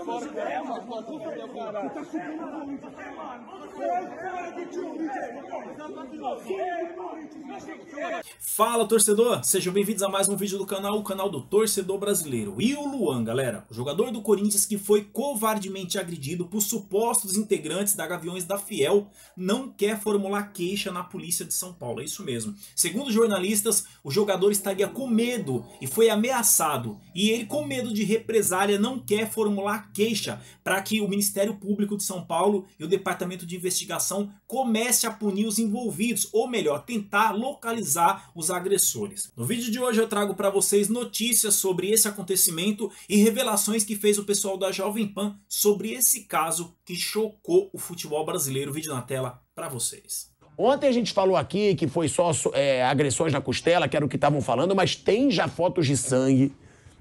É, mano, pô, tu fodeu, caralho. Tá subindo a Corinthians, mano. Fora de tio, Fala torcedor, sejam bem-vindos a mais um vídeo do canal, o canal do Torcedor Brasileiro. E o Luan, galera, o jogador do Corinthians que foi covardemente agredido por supostos integrantes da Gaviões da Fiel, não quer formular queixa na polícia de São Paulo, é isso mesmo. Segundo jornalistas, o jogador estaria com medo e foi ameaçado, e ele com medo de represália não quer formular queixa para que o Ministério Público de São Paulo e o Departamento de Investigação comece a punir os envolvidos, ou melhor, tentar localizar os agressores. No vídeo de hoje eu trago para vocês notícias sobre esse acontecimento e revelações que fez o pessoal da Jovem Pan sobre esse caso que chocou o futebol brasileiro. Vídeo na tela para vocês. Ontem a gente falou aqui que foi só é, agressões na costela, que era o que estavam falando, mas tem já fotos de sangue.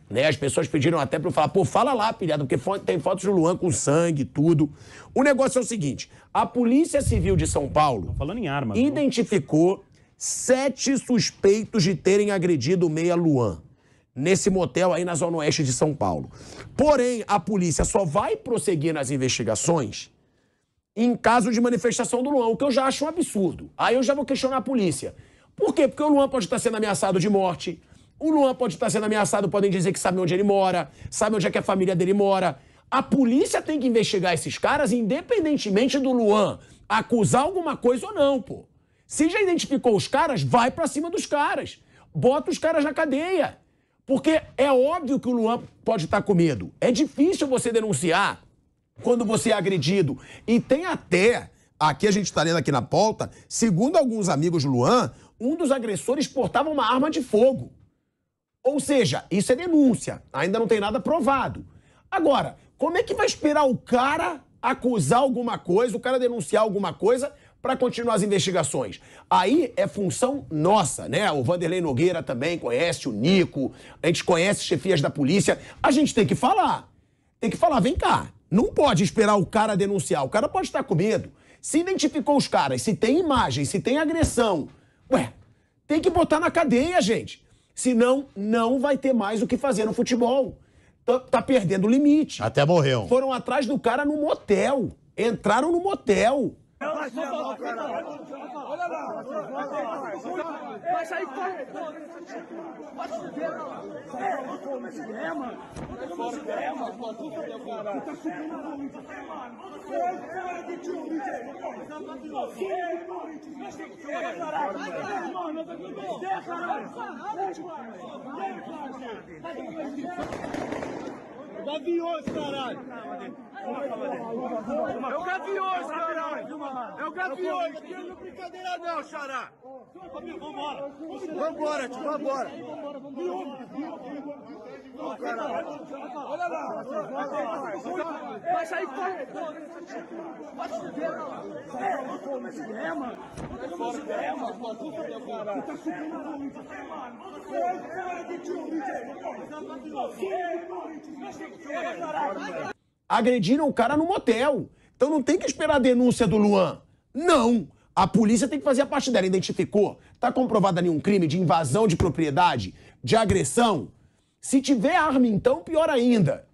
Né? As pessoas pediram até para eu falar, pô, fala lá, pilhado, porque tem fotos do Luan com sangue, tudo. O negócio é o seguinte: a Polícia Civil de São Paulo falando em arma, identificou sete suspeitos de terem agredido o meia Luan nesse motel aí na zona oeste de São Paulo. Porém, a polícia só vai prosseguir nas investigações em caso de manifestação do Luan, o que eu já acho um absurdo. Aí eu já vou questionar a polícia. Por quê? Porque o Luan pode estar sendo ameaçado de morte. O Luan pode estar sendo ameaçado, podem dizer que sabe onde ele mora, sabe onde é que a família dele mora. A polícia tem que investigar esses caras independentemente do Luan acusar alguma coisa ou não, pô. Se já identificou os caras, vai para cima dos caras. Bota os caras na cadeia. Porque é óbvio que o Luan pode estar com medo. É difícil você denunciar quando você é agredido. E tem até, aqui a gente está lendo aqui na pauta, segundo alguns amigos do Luan, um dos agressores portava uma arma de fogo. Ou seja, isso é denúncia, ainda não tem nada provado. Agora, como é que vai esperar o cara acusar alguma coisa, o cara denunciar alguma coisa para continuar as investigações? Aí é função nossa, né? O Vanderlei Nogueira também conhece, o Nico, a gente conhece chefias da polícia. A gente tem que falar. Tem que falar, vem cá, não pode esperar o cara denunciar. O cara pode estar com medo. Se identificou os caras, se tem imagem, se tem agressão, ué, tem que botar na cadeia, gente. Senão, não vai ter mais o que fazer no futebol. Tá, tá perdendo o limite. Até morreu. Foram atrás do cara no motel. Entraram no motel. Eu tô aqui. Caralho. Gaviões, caralho! É o Gaviões, caralho! É o Gaviões! Aqui não é brincadeira não, xará! Vambora! Vambora, tio, vambora! Olha lá! Vai sair! Fora tio, Agrediram o cara no motel. Então não tem que esperar a denúncia do Luan. Não! A polícia tem que fazer a parte dela. Identificou? Tá comprovado nenhum crime de invasão de propriedade, de agressão? Se tiver arma, então, pior ainda.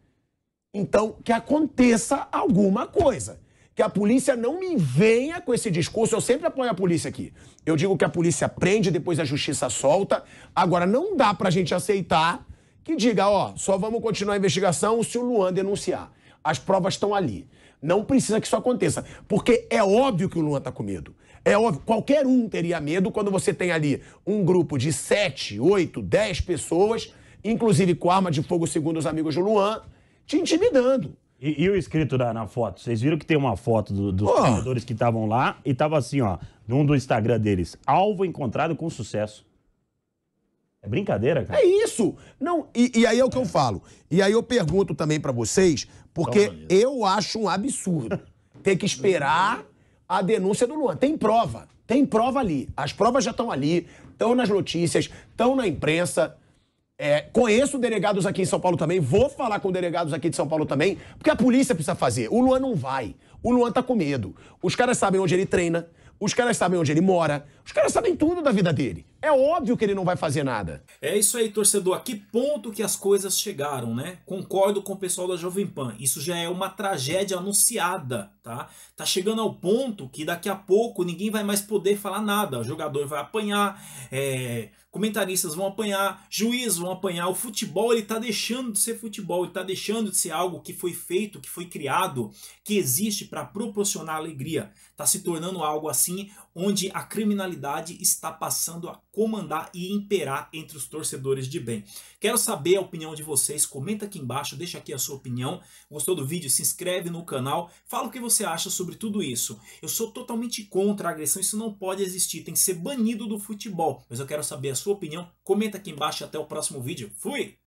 Então, que aconteça alguma coisa. Que a polícia não me venha com esse discurso. Eu sempre apoio a polícia aqui. Eu digo que a polícia prende, depois a justiça solta. Agora, não dá pra gente aceitar que diga, ó, só vamos continuar a investigação se o Luan denunciar. As provas estão ali. Não precisa que isso aconteça. Porque é óbvio que o Luan tá com medo. É óbvio, qualquer um teria medo quando você tem ali um grupo de 7, 8, 10 pessoas inclusive com arma de fogo, segundo os amigos do Luan, te intimidando. E, e o escrito na, na, foto? Vocês viram que tem uma foto do, dos jogadores que estavam lá e tava assim, ó, num do Instagram deles, alvo encontrado com sucesso. É brincadeira, cara? É isso! Não, e, e aí é o que é. eu falo. E aí eu pergunto também para vocês, porque eu acho um absurdo ter que esperar a denúncia do Luan. Tem prova, tem prova ali. As provas já estão ali, estão nas notícias, estão na imprensa. É, conheço delegados aqui em São Paulo também, vou falar com delegados aqui de São Paulo também, porque a polícia precisa fazer. O Luan não vai. O Luan tá com medo. Os caras sabem onde ele treina, os caras sabem onde ele mora, Os caras sabem tudo da vida dele. É óbvio que ele não vai fazer nada. É isso aí, torcedor. A que ponto que as coisas chegaram, né? Concordo com o pessoal da Jovem Pan. Isso já é uma tragédia anunciada, tá? Tá chegando ao ponto que daqui a pouco ninguém vai mais poder falar nada. O jogador vai apanhar, é, comentaristas vão apanhar, juízes vão apanhar. O futebol ele tá deixando de ser futebol, ele tá deixando de ser algo que foi feito, que foi criado, que existe para proporcionar alegria. Tá se tornando algo assim onde a criminalidade está passando a comandar e imperar entre os torcedores de bem. Quero saber a opinião de vocês, comenta aqui embaixo, deixa aqui a sua opinião. Gostou do vídeo? Se inscreve no canal, fala o que você acha sobre tudo isso. Eu sou totalmente contra a agressão, isso não pode existir, tem que ser banido do futebol. Mas eu quero saber a sua opinião, comenta aqui embaixo até o próximo vídeo. Fui!